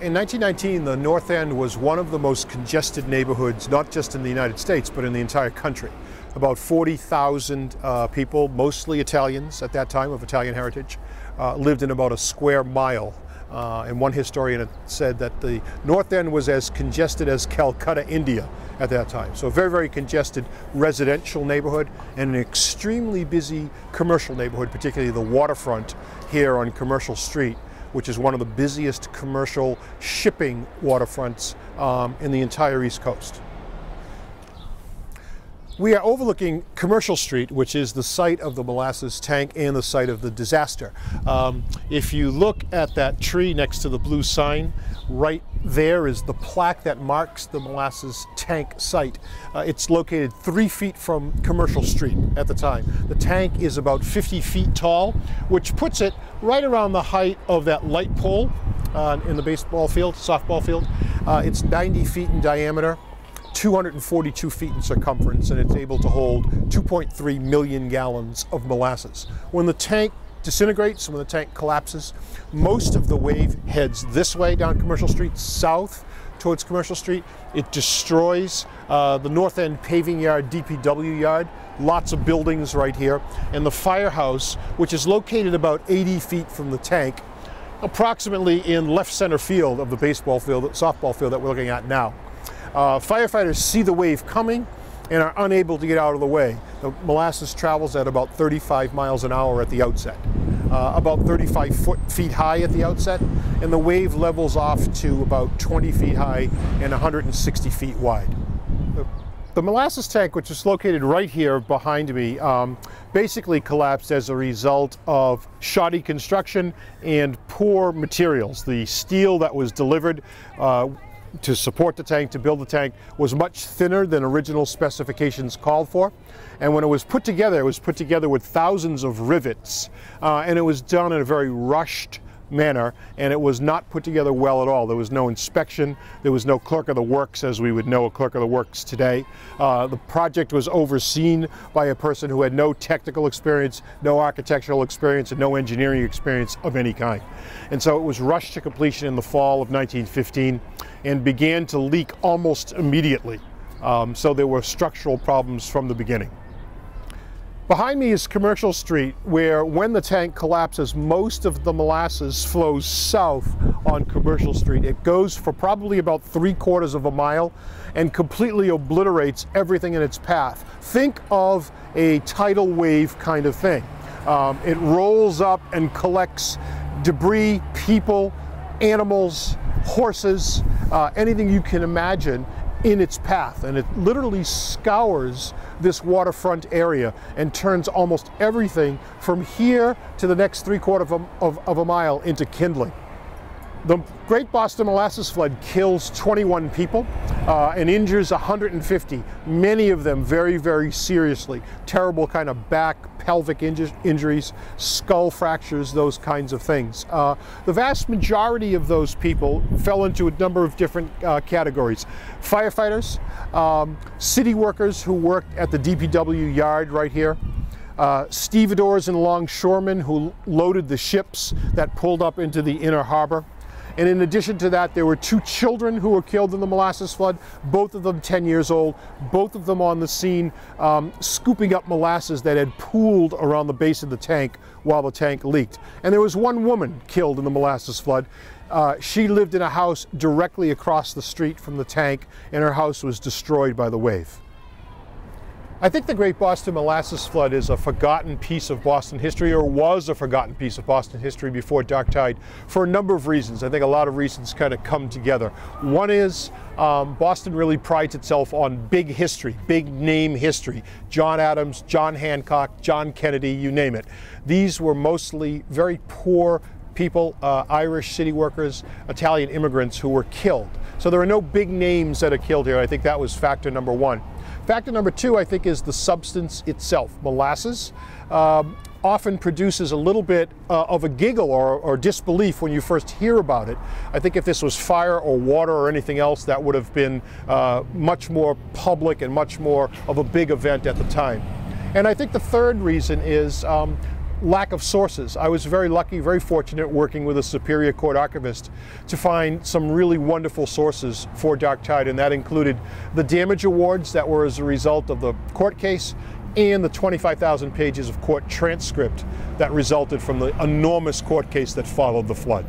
In 1919, the North End was one of the most congested neighborhoods, not just in the United States, but in the entire country. About 40,000 uh, people, mostly Italians at that time of Italian heritage, uh, lived in about a square mile. Uh, and one historian said that the North End was as congested as Calcutta, India at that time. So a very, very congested residential neighborhood and an extremely busy commercial neighborhood, particularly the waterfront here on Commercial Street which is one of the busiest commercial shipping waterfronts um, in the entire East Coast. We are overlooking Commercial Street, which is the site of the molasses tank and the site of the disaster. Um, if you look at that tree next to the blue sign, right there is the plaque that marks the molasses tank site. Uh, it's located three feet from Commercial Street at the time. The tank is about 50 feet tall, which puts it right around the height of that light pole uh, in the baseball field, softball field. Uh, it's 90 feet in diameter. 242 feet in circumference and it's able to hold 2.3 million gallons of molasses. When the tank disintegrates, when the tank collapses, most of the wave heads this way down Commercial Street, south towards Commercial Street. It destroys uh, the North End paving yard, DPW yard, lots of buildings right here, and the firehouse, which is located about 80 feet from the tank, approximately in left center field of the baseball field, softball field that we're looking at now. Uh, firefighters see the wave coming and are unable to get out of the way. The molasses travels at about 35 miles an hour at the outset, uh, about 35 foot, feet high at the outset, and the wave levels off to about 20 feet high and 160 feet wide. The, the molasses tank, which is located right here behind me, um, basically collapsed as a result of shoddy construction and poor materials. The steel that was delivered uh, to support the tank, to build the tank, was much thinner than original specifications called for. And when it was put together, it was put together with thousands of rivets, uh, and it was done in a very rushed manner, and it was not put together well at all. There was no inspection, there was no clerk of the works as we would know a clerk of the works today. Uh, the project was overseen by a person who had no technical experience, no architectural experience, and no engineering experience of any kind. And so it was rushed to completion in the fall of 1915 and began to leak almost immediately. Um, so there were structural problems from the beginning. Behind me is Commercial Street, where when the tank collapses, most of the molasses flows south on Commercial Street. It goes for probably about three quarters of a mile and completely obliterates everything in its path. Think of a tidal wave kind of thing. Um, it rolls up and collects debris, people, animals, horses, uh, anything you can imagine in its path. And it literally scours this waterfront area and turns almost everything from here to the next three quarters of, of, of a mile into kindling. The Great Boston Molasses Flood kills 21 people uh, and injures 150, many of them very, very seriously. Terrible kind of back, pelvic inju injuries, skull fractures, those kinds of things. Uh, the vast majority of those people fell into a number of different uh, categories. Firefighters, um, city workers who worked at the DPW yard right here, uh, stevedores and longshoremen who loaded the ships that pulled up into the inner harbor. And in addition to that, there were two children who were killed in the molasses flood, both of them 10 years old, both of them on the scene um, scooping up molasses that had pooled around the base of the tank while the tank leaked. And there was one woman killed in the molasses flood. Uh, she lived in a house directly across the street from the tank, and her house was destroyed by the wave. I think the Great Boston Molasses Flood is a forgotten piece of Boston history, or was a forgotten piece of Boston history before Dark Tide, for a number of reasons. I think a lot of reasons kind of come together. One is um, Boston really prides itself on big history, big name history. John Adams, John Hancock, John Kennedy, you name it. These were mostly very poor people, uh, Irish city workers, Italian immigrants who were killed. So there are no big names that are killed here. I think that was factor number one. Factor number two, I think, is the substance itself. Molasses um, often produces a little bit uh, of a giggle or, or, disbelief when you first hear about it. I think if this was fire or water or anything else, that would have been uh, much more public and much more of a big event at the time. And I think the third reason is um, lack of sources. I was very lucky, very fortunate working with a Superior Court archivist to find some really wonderful sources for Dark Tide, and that included the damage awards that were as a result of the court case and the 25,000 pages of court transcript that resulted from the enormous court case that followed the flood.